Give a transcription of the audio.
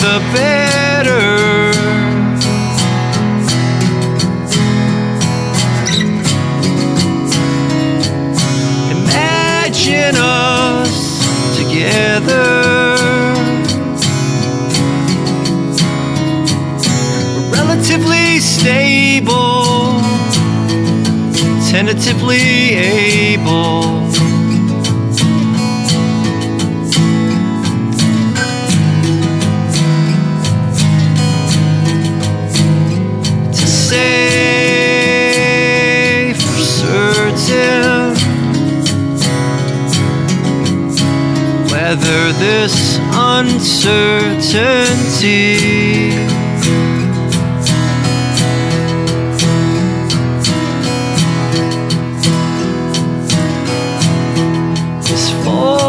the better. Imagine us together. Relatively stable, tentatively able. weather this uncertainty. This fall